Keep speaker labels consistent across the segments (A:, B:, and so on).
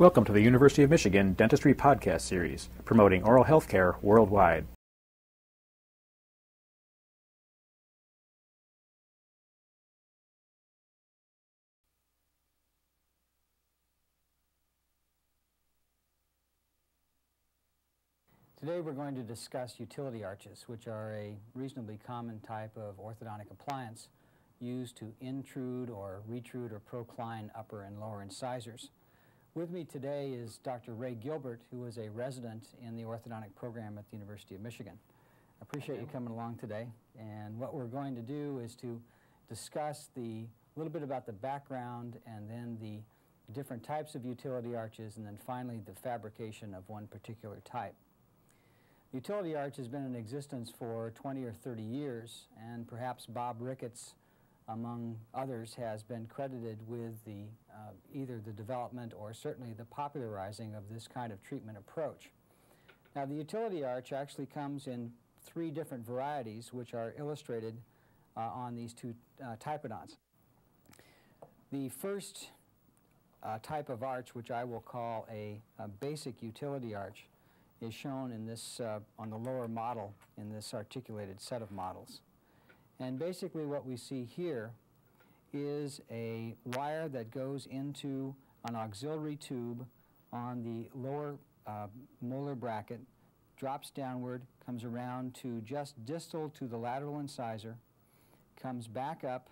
A: Welcome to the University of Michigan Dentistry Podcast Series, promoting oral health care worldwide.
B: Today we're going to discuss utility arches, which are a reasonably common type of orthodontic appliance used to intrude or retrude or procline upper and lower incisors. With me today is Dr. Ray Gilbert, who is a resident in the orthodontic program at the University of Michigan. I appreciate you coming along today. And what we're going to do is to discuss the a little bit about the background and then the different types of utility arches and then finally the fabrication of one particular type. Utility arch has been in existence for 20 or 30 years, and perhaps Bob Ricketts, among others, has been credited with the, uh, either the development or certainly the popularizing of this kind of treatment approach. Now, the utility arch actually comes in three different varieties, which are illustrated uh, on these two uh, typodonts. The first uh, type of arch, which I will call a, a basic utility arch, is shown in this, uh, on the lower model in this articulated set of models. And basically what we see here is a wire that goes into an auxiliary tube on the lower uh, molar bracket, drops downward, comes around to just distal to the lateral incisor, comes back up,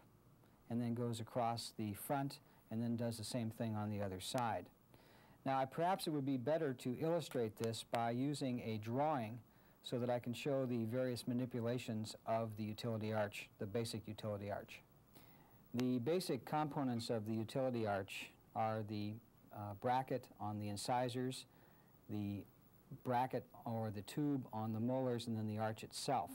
B: and then goes across the front, and then does the same thing on the other side. Now, perhaps it would be better to illustrate this by using a drawing so that I can show the various manipulations of the utility arch, the basic utility arch. The basic components of the utility arch are the uh, bracket on the incisors, the bracket or the tube on the molars, and then the arch itself.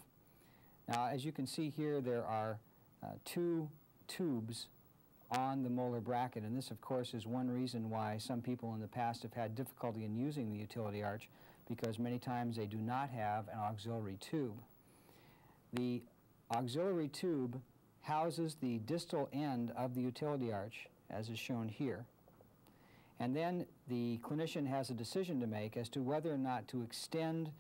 B: Now, as you can see here, there are uh, two tubes on the molar bracket. And this, of course, is one reason why some people in the past have had difficulty in using the utility arch because many times they do not have an auxiliary tube. The auxiliary tube houses the distal end of the utility arch, as is shown here. And then the clinician has a decision to make as to whether or not to extend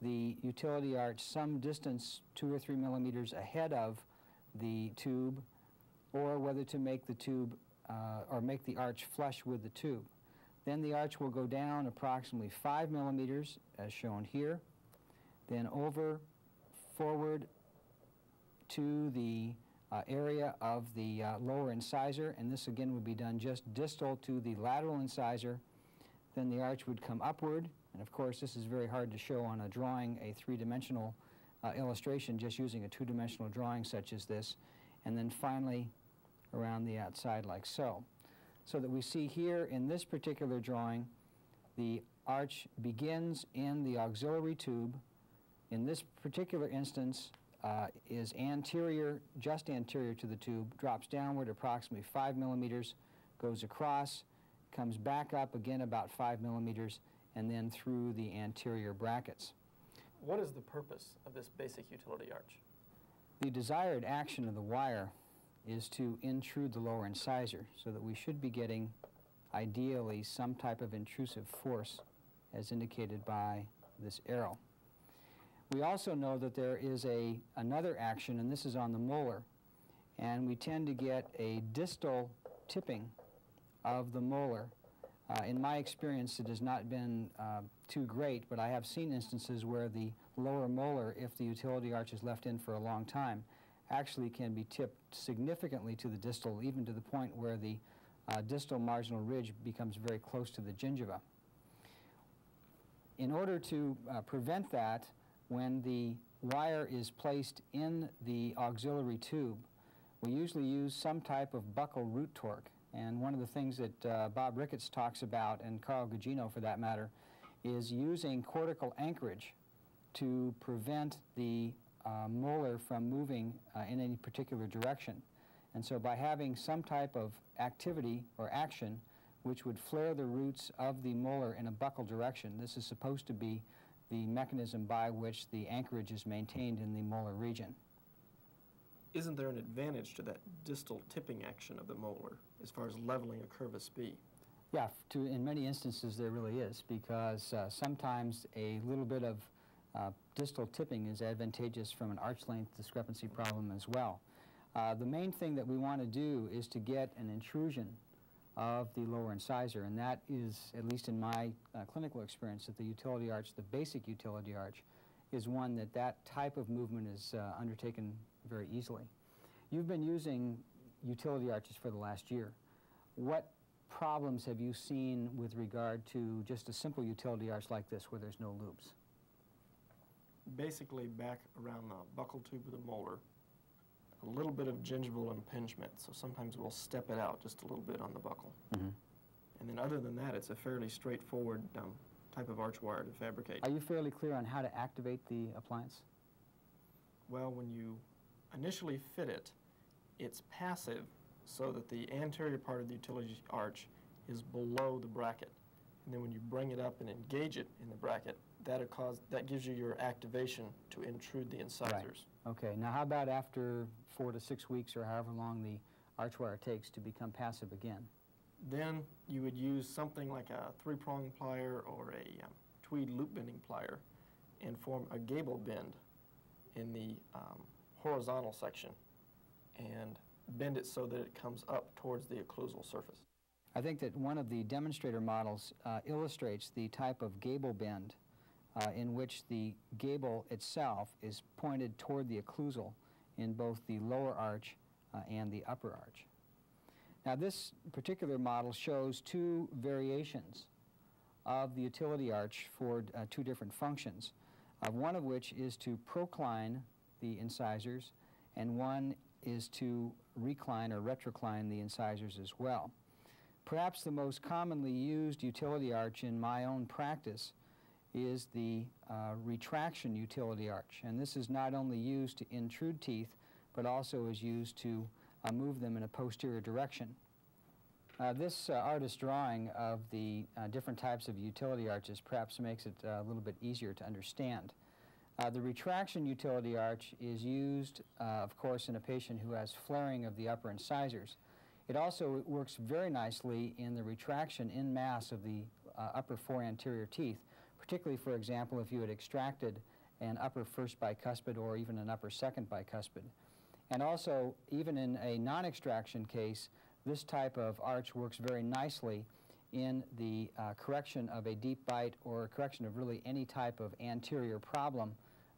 B: the utility arch some distance, two or three millimeters ahead of the tube or whether to make the tube uh, or make the arch flush with the tube. Then the arch will go down approximately 5 millimeters as shown here, then over forward to the uh, area of the uh, lower incisor, and this again would be done just distal to the lateral incisor. Then the arch would come upward, and of course this is very hard to show on a drawing, a three-dimensional uh, illustration, just using a two-dimensional drawing such as this. And then finally around the outside like so. So that we see here in this particular drawing, the arch begins in the auxiliary tube. In this particular instance, uh, is anterior, just anterior to the tube, drops downward approximately 5 millimeters, goes across, comes back up again about 5 millimeters, and then through the anterior brackets.
C: What is the purpose of this basic utility arch?
B: The desired action of the wire is to intrude the lower incisor so that we should be getting ideally some type of intrusive force as indicated by this arrow. We also know that there is a, another action, and this is on the molar, and we tend to get a distal tipping of the molar. Uh, in my experience, it has not been uh, too great, but I have seen instances where the lower molar, if the utility arch is left in for a long time, actually can be tipped significantly to the distal, even to the point where the uh, distal marginal ridge becomes very close to the gingiva. In order to uh, prevent that, when the wire is placed in the auxiliary tube, we usually use some type of buccal root torque. And one of the things that uh, Bob Ricketts talks about, and Carl Gugino for that matter, is using cortical anchorage to prevent the uh, molar from moving uh, in any particular direction. And so by having some type of activity or action which would flare the roots of the molar in a buccal direction, this is supposed to be the mechanism by which the anchorage is maintained in the molar region.
C: Isn't there an advantage to that distal tipping action of the molar as far as leveling a curve of Spee?
B: Yeah, to, in many instances there really is because uh, sometimes a little bit of uh, distal tipping is advantageous from an arch length discrepancy problem as well. Uh, the main thing that we want to do is to get an intrusion of the lower incisor, and that is, at least in my uh, clinical experience, that the utility arch, the basic utility arch, is one that that type of movement is uh, undertaken very easily. You've been using utility arches for the last year. What problems have you seen with regard to just a simple utility arch like this where there's no loops?
D: Basically back around the buccal tube of the molar, a little bit of gingival impingement, so sometimes we'll step it out just a little bit on the buccal.
B: Mm -hmm.
D: And then other than that, it's a fairly straightforward um, type of arch wire to fabricate.
B: Are you fairly clear on how to activate the appliance?
D: Well, when you initially fit it, it's passive so that the anterior part of the utility arch is below the bracket. And then when you bring it up and engage it in the bracket, that cause that gives you your activation to intrude the incisors.
B: Right. Okay. Now, how about after four to six weeks, or however long the arch wire takes to become passive again?
D: Then you would use something like a three-prong plier or a um, tweed loop bending plier and form a gable bend in the um, horizontal section and bend it so that it comes up towards the occlusal surface.
B: I think that one of the demonstrator models uh, illustrates the type of gable bend uh, in which the gable itself is pointed toward the occlusal in both the lower arch uh, and the upper arch. Now this particular model shows two variations of the utility arch for uh, two different functions, uh, one of which is to procline the incisors and one is to recline or retrocline the incisors as well. Perhaps the most commonly used utility arch in my own practice is the uh, retraction utility arch. And this is not only used to intrude teeth, but also is used to uh, move them in a posterior direction. Uh, this uh, artist drawing of the uh, different types of utility arches perhaps makes it uh, a little bit easier to understand. the retraction utility arch is used, of course, in a patient who has flaring of the upper incisors. It also works very nicely in the retraction in mass of the upper four anterior teeth, particularly, for example, if you had extracted an upper first bicuspid or even an upper second bicuspid. And also, even in a non-extraction case, this type of arch works very nicely in the uh, correction of a deep bite or correction of really any type of anterior problem,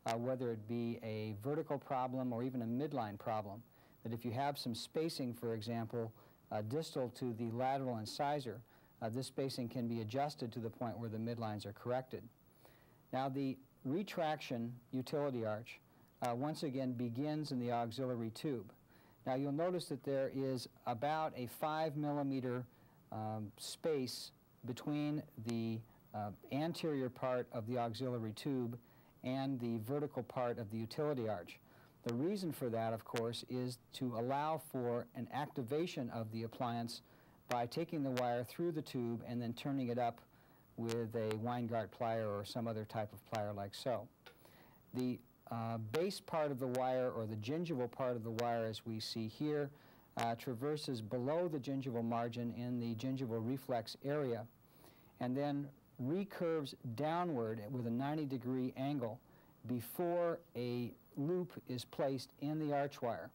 B: uh, whether it be a vertical problem or even a midline problem. That if you have some spacing, for example, uh, distal to the lateral incisor, uh, this spacing can be adjusted to the point where the midlines are corrected. Now the retraction utility arch uh, once again begins in the auxiliary tube. Now you'll notice that there is about a five millimeter um, space between the uh, anterior part of the auxiliary tube and the vertical part of the utility arch. The reason for that, of course, is to allow for an activation of the appliance by taking the wire through the tube and then turning it up with a Weingart plier or some other type of plier like so. The uh, base part of the wire or the gingival part of the wire as we see here uh, traverses below the gingival margin in the gingival reflex area and then recurves downward with a 90 degree angle before a loop is placed in the arch wire.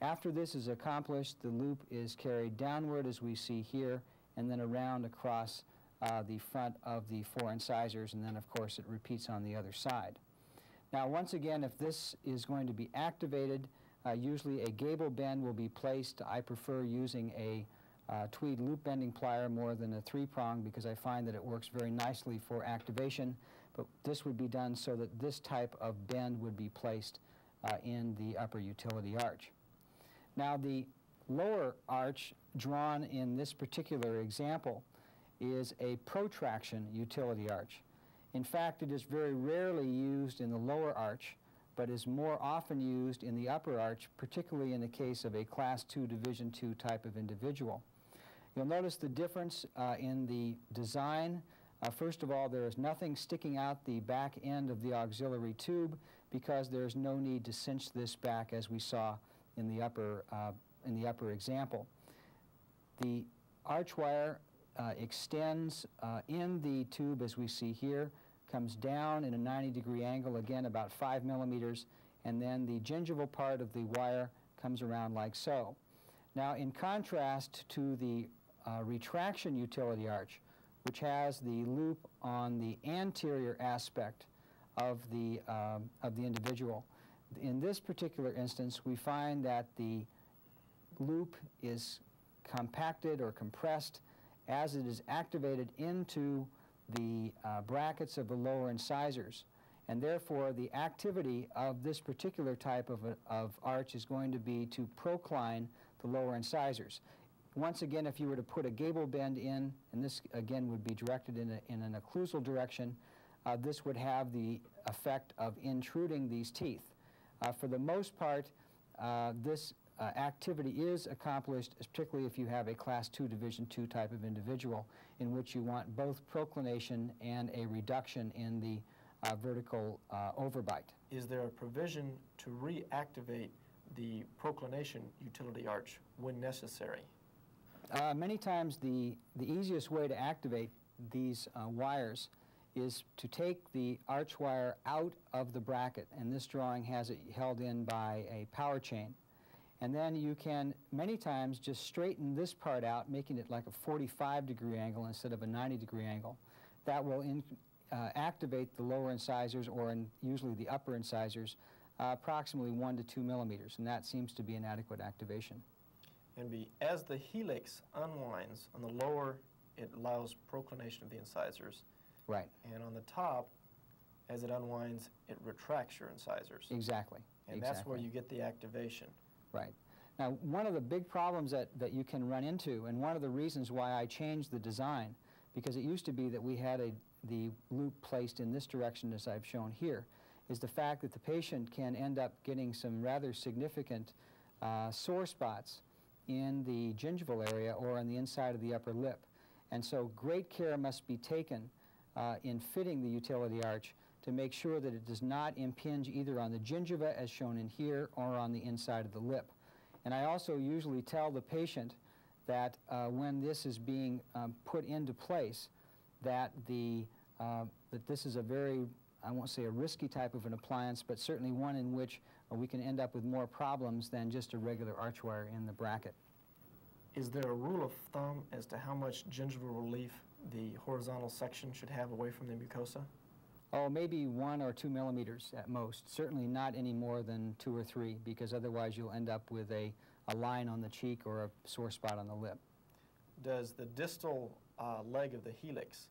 B: After this is accomplished, the loop is carried downward as we see here and then around across uh, the front of the four incisors and then of course it repeats on the other side. Now once again if this is going to be activated uh, usually a gable bend will be placed. I prefer using a uh, tweed loop bending plier more than a three prong because I find that it works very nicely for activation but this would be done so that this type of bend would be placed uh, in the upper utility arch. Now the lower arch drawn in this particular example is a protraction utility arch. In fact, it is very rarely used in the lower arch, but is more often used in the upper arch, particularly in the case of a class 2 division 2 type of individual. You'll notice the difference uh, in the design. Uh, first of all, there is nothing sticking out the back end of the auxiliary tube because there's no need to cinch this back as we saw in the upper, uh, in the upper example. The arch wire uh, extends uh, in the tube as we see here, comes down in a 90 degree angle, again about 5 millimeters, and then the gingival part of the wire comes around like so. Now, in contrast to the uh, retraction utility arch, which has the loop on the anterior aspect of the, um, of the individual, in this particular instance, we find that the loop is compacted or compressed as it is activated into the uh, brackets of the lower incisors. And therefore, the activity of this particular type of, a, of arch is going to be to procline the lower incisors. Once again, if you were to put a gable bend in, and this again would be directed in, a, in an occlusal direction, uh, this would have the effect of intruding these teeth. Uh, for the most part, uh, this uh, activity is accomplished, particularly if you have a class 2 division 2 type of individual in which you want both proclination and a reduction in the uh, vertical uh, overbite.
D: Is there a provision to reactivate the proclination utility arch when necessary?
B: Uh, many times the, the easiest way to activate these uh, wires is to take the arch wire out of the bracket, and this drawing has it held in by a power chain. And then you can, many times, just straighten this part out, making it like a 45 degree angle instead of a 90 degree angle. That will in, uh, activate the lower incisors, or in, usually the upper incisors, uh, approximately 1 to 2 millimeters, and that seems to be an adequate activation.
D: And be, as the helix unwinds on the lower, it allows proclination of the incisors.
B: Right.
D: And on the top, as it unwinds, it retracts your incisors.
B: Exactly.
D: And
B: exactly.
D: that's where you get the activation.
B: Right. Now, one of the big problems that, that you can run into, and one of the reasons why I changed the design, because it used to be that we had a, the loop placed in this direction as I've shown here, is the fact that the patient can end up getting some rather significant uh, sore spots in the gingival area or on the inside of the upper lip. And so great care must be taken uh, in fitting the utility arch to make sure that it does not impinge either on the gingiva as shown in here or on the inside of the lip. And I also usually tell the patient that uh, when this is being um, put into place, that, the, uh, that this is a very, I won't say a risky type of an appliance, but certainly one in which we can end up with more problems than just a regular arch wire in the bracket.
D: Is there a rule of thumb as to how much gingival relief the horizontal section should have away from the mucosa?
B: Oh, maybe one or two millimeters at most. Certainly not any more than two or three, because otherwise you'll end up with a, a line on the cheek or a sore spot on the lip.
D: Does the distal uh, leg of the helix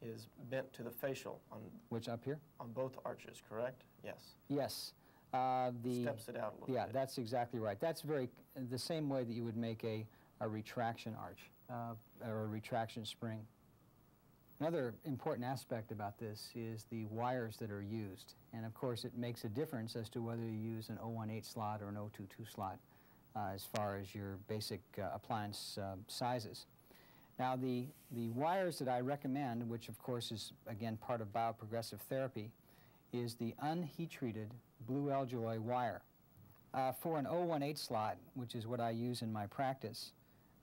D: is bent to the facial on
B: Which up here?
D: on both arches, correct? Yes.
B: Yes. Uh, the
D: Steps it out a little
B: yeah,
D: bit.
B: that's exactly right. That's very the same way that you would make a, a retraction arch uh, or a retraction spring. Another important aspect about this is the wires that are used. And of course, it makes a difference as to whether you use an 018 slot or an 022 slot uh, as far as your basic uh, appliance uh, sizes. Now, the, the wires that I recommend, which of course is again part of bioprogressive therapy, is the unheat-treated blue alloy wire. Uh, for an 018 slot, which is what I use in my practice,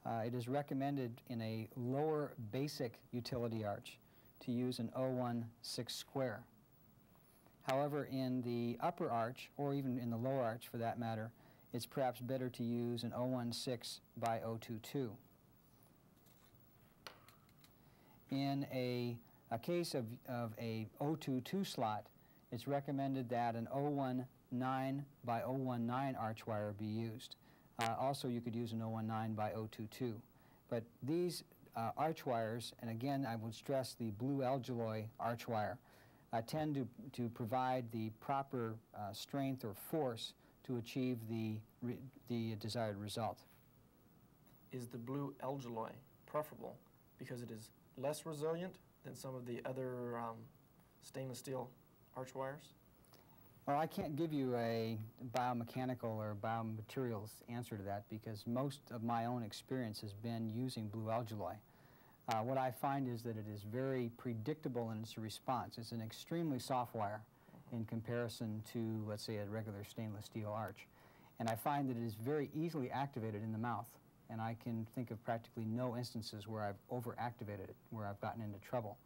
B: uh, it is recommended in a lower basic utility arch to use an 016 square. However, in the upper arch, or even in the lower arch for that matter, it's perhaps better to use an 016 by 022. In a, a case of, of a 022 slot, it's recommended that an 019 by 019 arch wire be used. Uh, also, you could use an 019 by 022. But these uh, arch wires, and again, I would stress the blue alloy arch wire, uh, tend to, to provide the proper uh, strength or force to achieve the, the desired result.
D: Is the blue alloy preferable because it is less resilient than some of the other um, stainless steel arch wires?
B: Well, I can't give you a biomechanical or biomaterials answer to that because most of my own experience has been using blue alloy. Uh, what I find is that it is very predictable in its response. It's an extremely soft wire in comparison to, let's say, a regular stainless steel arch. And I find that it is very easily activated in the mouth. and I can think of practically no instances where I've overactivated it, where I've gotten into trouble.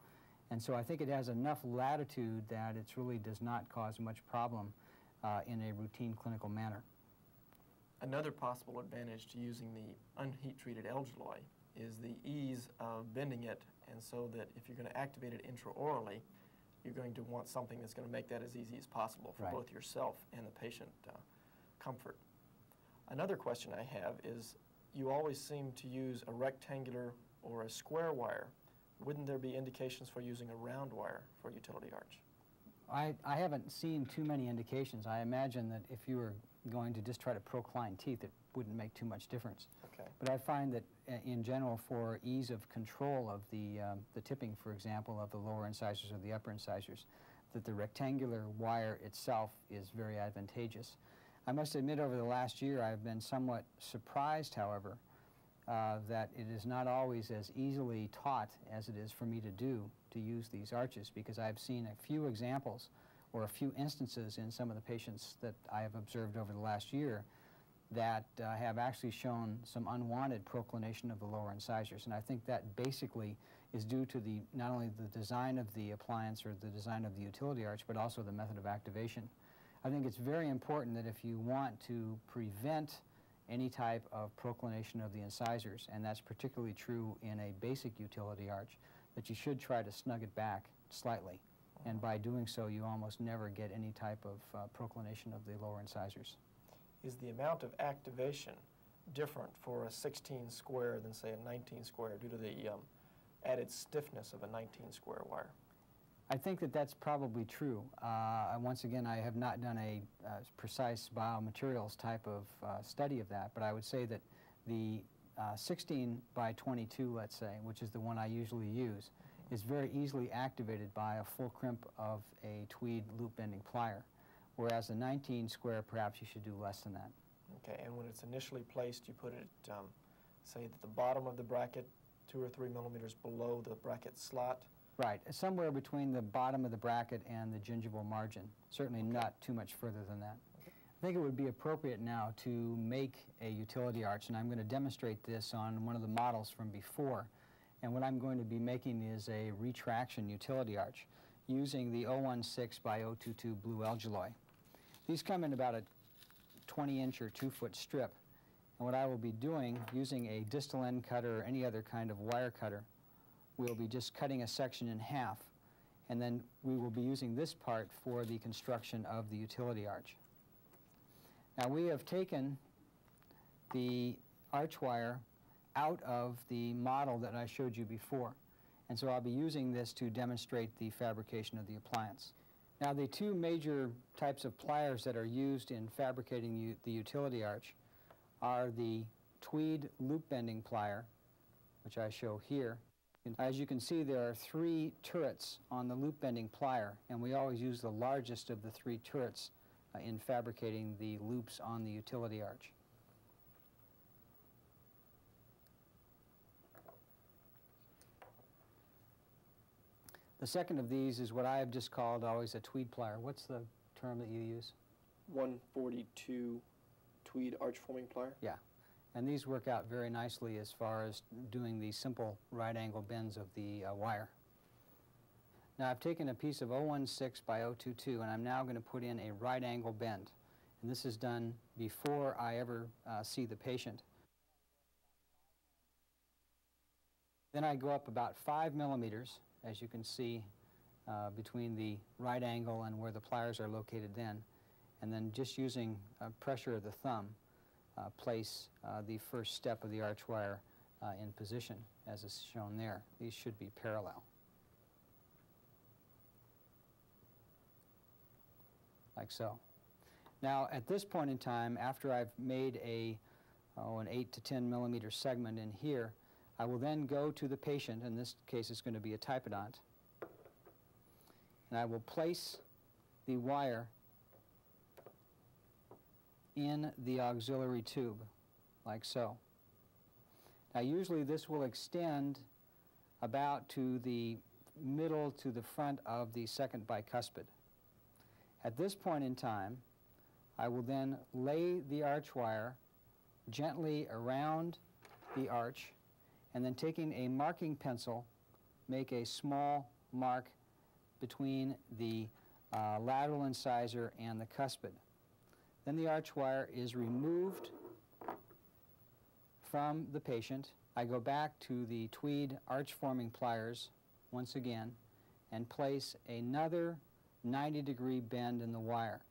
B: And so I think it has enough latitude that it really does not cause much problem uh, in a routine clinical manner.
D: Another possible advantage to using the unheat treated Elgiloy is the ease of bending it and so that if you're going to activate it intraorally, you're going to want something that's going to make that as easy as possible for
B: right.
D: both yourself and the patient uh, comfort. Another question I have is you always seem to use a rectangular or a square wire. Wouldn't there be indications for using a round wire for utility arch?
B: I, I haven't seen too many indications. I imagine that if you were going to just try to procline teeth, it wouldn't make too much difference.
D: Okay.
B: But I find that uh, in general, for ease of control of the, um, the tipping, for example, of the lower incisors or the upper incisors, that the rectangular wire itself is very advantageous. I must admit over the last year I've been somewhat surprised, however, uh, that it is not always as easily taught as it is for me to do to use these arches because I've seen a few examples or a few instances in some of the patients that I have observed over the last year that uh, have actually shown some unwanted proclination of the lower incisors. And I think that basically is due to the not only the design of the appliance or the design of the utility arch, but also the method of activation. I think it's very important that if you want to prevent any type of proclination of the incisors, and that's particularly true in a basic utility arch, that you should try to snug it back slightly. And by doing so, you almost never get any type of uh, proclination of the lower incisors.
D: Is the amount of activation different for a 16 square than, say, a 19 square due to the um, added stiffness of a 19 square wire?
B: I think that that's probably true. Uh, once again, I have not done a uh, precise biomaterials type of uh, study of that, but I would say that the uh, 16 by 22, let's say, which is the one I usually use, is very easily activated by a full crimp of a tweed loop bending plier, whereas the 19 square, perhaps you should do less than that.
D: Okay, and when it's initially placed, you put it, um, say, at the bottom of the bracket, two or three millimeters below the bracket slot,
B: Right, somewhere between the bottom of the bracket and the gingival margin. Certainly
D: Okay.
B: not too much further than that. I think it would be appropriate now to make a utility arch, and I'm going to demonstrate this on one of the models from before. And what I'm going to be making is a retraction utility arch using the 016 by 022 blue Elgiloy. These come in about a 20 inch or 2 foot strip. And what I will be doing, using a distal end cutter or any other kind of wire cutter, we'll be just cutting a section in half, and then we will be using this part for the construction of the utility arch. Now we have taken the arch wire out of the model that I showed you before, and so I'll be using this to demonstrate the fabrication of the appliance. Now the two major types of pliers that are used in fabricating the utility arch are the tweed loop bending plier, which I show here, as you can see, there are three turrets on the loop bending plier, and we always use the largest of the three turrets uh, in fabricating the loops on the utility arch. The second of these is what I have just called always a tweed plier. What's the term that you use?
D: 142 tweed arch forming plier?
B: Yeah. And these work out very nicely as far as doing the simple right angle bends of the uh, wire. Now I've taken a piece of 016 by 022 and I'm now going to put in a right angle bend. And this is done before I ever uh, see the patient. Then I go up about five millimeters, as you can see, uh, between the right angle and where the pliers are located then. And then just using uh, pressure of the thumb, place uh, the first step of the arch wire uh, in position as is shown there. These should be parallel. Like so. Now at this point in time, after I've made a, oh, an 8 to 10 millimeter segment in here, I will then go to the patient, in this case it's going to be a typodont, and I will place the wire in the auxiliary tube, like so. Now usually this will extend about to the middle to the front of the second bicuspid. At this point in time, I will then lay the arch wire gently around the arch, and then taking a marking pencil, make a small mark between the uh, lateral incisor and the cuspid. Then the arch wire is removed from the patient. I go back to the tweed arch forming pliers once again and place another 90 degree bend in the wire.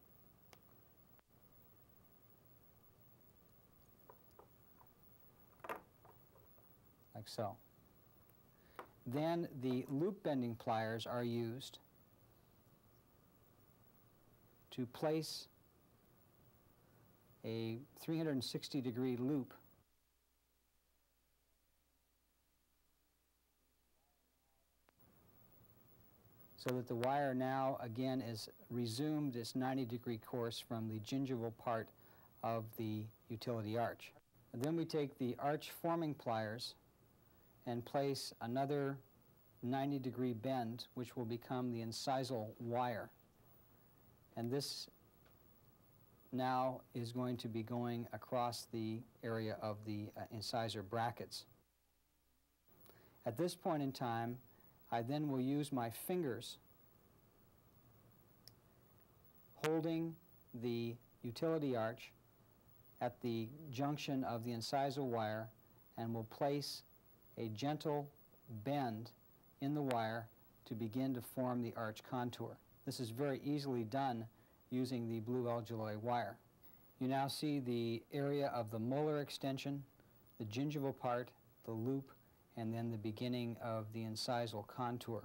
B: Like so. Then the loop bending pliers are used to place a 360 degree loop so that the wire now again is resumed its 90 degree course from the gingival part of the utility arch. And then we take the arch forming pliers and place another 90 degree bend which will become the incisal wire. And this now is going to be going across the area of the uh, incisor brackets. At this point in time, I then will use my fingers holding the utility arch at the junction of the incisal wire and will place a gentle bend in the wire to begin to form the arch contour. This is very easily done using the blue alloy wire. You now see the area of the molar extension, the gingival part, the loop, and then the beginning of the incisal contour.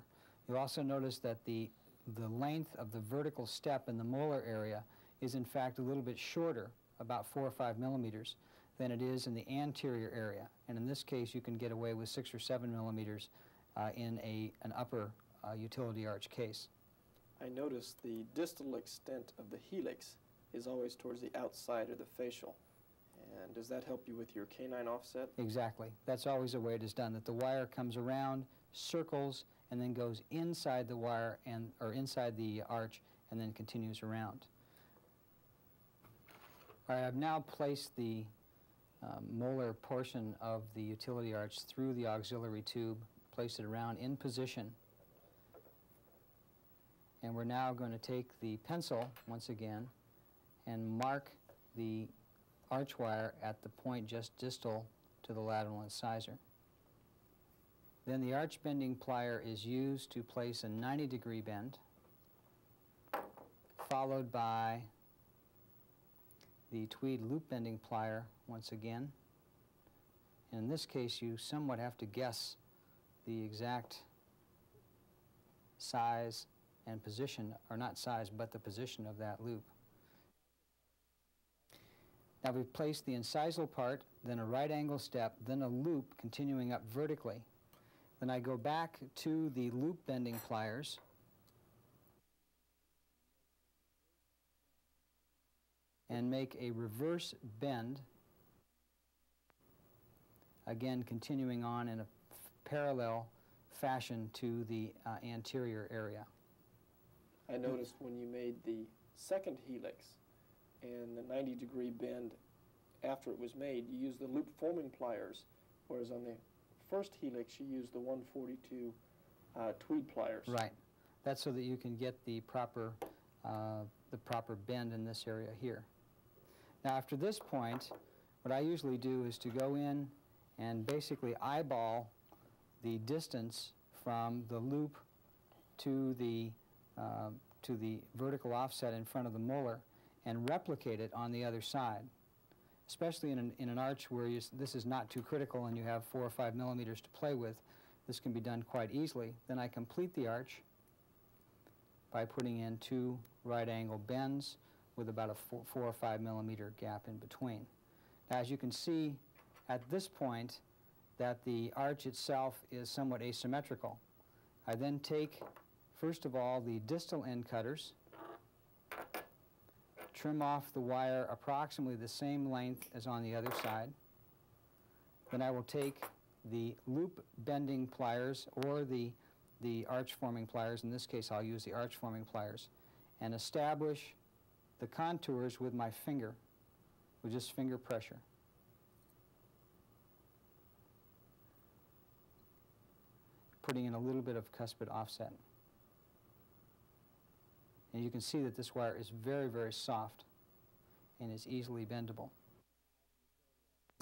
B: You'll also notice that the, the length of the vertical step in the molar area is in fact a little bit shorter, about four or five millimeters, than it is in the anterior area. And in this case, you can get away with six or seven millimeters uh, in a, an upper uh, utility arch case.
D: I notice the distal extent of the helix is always towards the outside of the facial. And does that help you with your canine offset?
B: Exactly. That's always the way it is done, that the wire comes around, circles, and then goes inside the wire and or inside the arch and then continues around. All right, I've now placed the um, molar portion of the utility arch through the auxiliary tube, placed it around in position. And we're now going to take the pencil, once again, and mark the arch wire at the point just distal to the lateral incisor. Then the arch bending plier is used to place a 90 degree bend, followed by the tweed loop bending plier once again. And in this case, you somewhat have to guess the exact size and position, or not size, but the position of that loop. Now we've placed the incisal part, then a right angle step, then a loop continuing up vertically. Then I go back to the loop bending pliers. and make a reverse bend, again continuing on in a parallel fashion to the uh, anterior area.
D: I noticed when you made the second helix and the 90 degree bend after it was made, you used the loop forming pliers, whereas on the first helix you used the 142 uh, tweed pliers.
B: Right. That's so that you can get the proper, uh, the proper bend in this area here. Now after this point, what I usually do is to go in and basically eyeball the distance from the loop to the, uh, to the vertical offset in front of the molar and replicate it on the other side. Especially in an, in an arch where you, this is not too critical and you have four or five millimeters to play with, this can be done quite easily. Then I complete the arch by putting in two right angle bends with about a four, four or five millimeter gap in between. Now, as you can see at this point that the arch itself is somewhat asymmetrical. I then take, first of all, the distal end cutters, trim off the wire approximately the same length as on the other side. Then I will take the loop bending pliers or the, the arch forming pliers, in this case I'll use the arch forming pliers, and establish the contours with my finger, with just finger pressure. putting in a little bit of cuspid offset. And you can see that this wire is very, very soft and is easily bendable.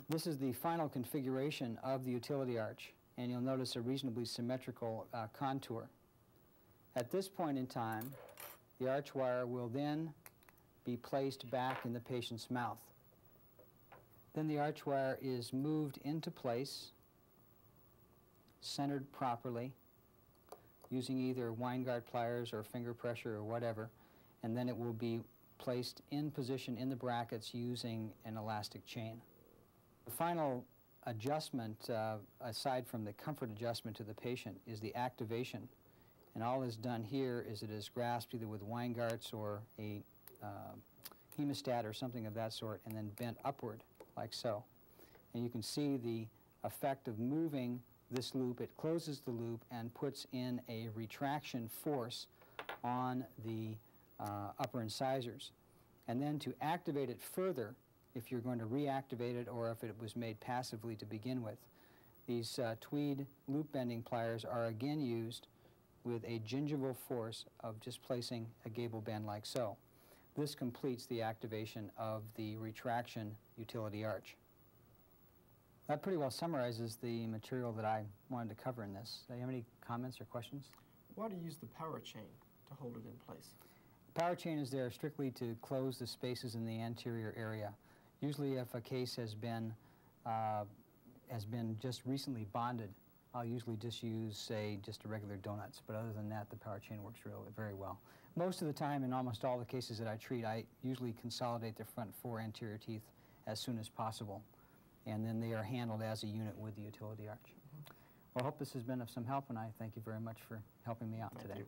B: This is the final configuration of the utility arch, and you'll notice a reasonably symmetrical uh, contour. At this point in time, the arch wire will then be placed back in the patient's mouth. Then the arch wire is moved into place, centered properly, using either Weingart pliers or finger pressure or whatever, and then it will be placed in position in the brackets using an elastic chain. The final adjustment, uh, aside from the comfort adjustment to the patient, is the activation. And all is done here is it is grasped either with Weingarts or a uh, hemostat or something of that sort and then bent upward like so. And you can see the effect of moving this loop. It closes the loop and puts in a retraction force on the uh, upper incisors. And then to activate it further, if you're going to reactivate it or if it was made passively to begin with, these uh, tweed loop bending pliers are again used with a gingival force of just placing a gable bend like so. This completes the activation of the retraction utility arch. That pretty well summarizes the material that I wanted to cover in this. Do you have any comments or questions?
D: Why do you use the power chain to hold it in place?
B: The power chain is there strictly to close the spaces in the anterior area. Usually if a case has been, uh, has been just recently bonded, I'll usually just use, say, just a regular donuts. But other than that, the power chain works really very well. Most of the time, in almost all the cases that I treat, I usually consolidate the front four anterior teeth as soon as possible and then they are handled as a unit with the utility arch. Well, I hope this has been of some help, and I thank you very much for helping me out
D: Thank
B: today.
D: you.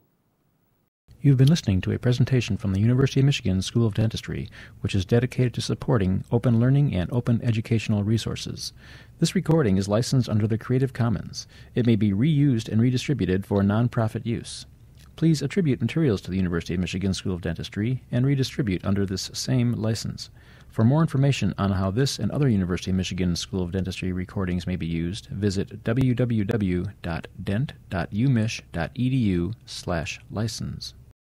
A: You've been listening to a presentation from the University of Michigan School of Dentistry, which is dedicated to supporting open learning and open educational resources. This recording is licensed under the Creative Commons. It may be reused and redistributed for nonprofit use. Please attribute materials to the University of Michigan School of Dentistry and redistribute under this same license. For more information on how this and other University of Michigan School of Dentistry recordings may be used, visit www.dent.umich.edu/license.